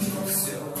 все